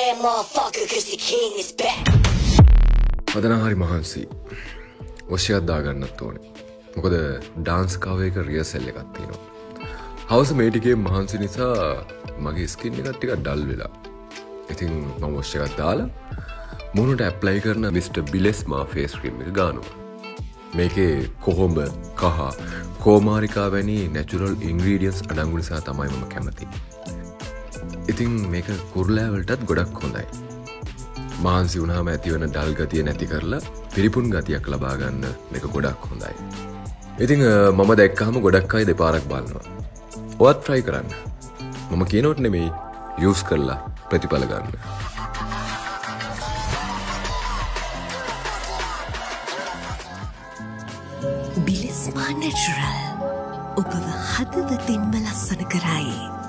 square, motherfucker, cause the king is back. අදන හරි මහන්සි ඔෂයත් දාගන්නත් ඕනේ මොකද ඩාන්ස්කාවයක රියසෙල්ල එකත්තිනවා හවස මේටිකේ මහන්සි නිසා මගේ ස්කින් එකත් ටික ඩල් වෙලා ඉතින් මම ඔශ්‍යකත් දාලා මුණට ඇප්ලයි කරන මිට. බිලෙස්මා ෆේස්ක්‍රීම් එක ගානුව මේකේ කොහොඹ කහ කෝමාරිකා වැනි නැචුරල් ඉංග්‍රීඩියන්ස් අඩංගු නිසා තමයි මම කැමති ඉතිං මේක කුරලෑවලටත් ගොඩක් හොඳයි මාන්සි වුණහම ඇතිවන ඩල් ගතිය නැති කරලා පිරිපුන් ගතියක් ලබාගන්න එක ගොඩක් හොඳයි. ඉතිං මම දැක්කහම ගොඩක් අයි දෙපාරක් බලන්නවා. ඔත් ට්‍රයි කරන්න. මම කියනොට නෙමෙයි යස් කරලා ප්‍රතිඵල ගන්න. බිලිස්මා නැචුරල් ඔබව හදවතින්ම ලස්සන කරයි.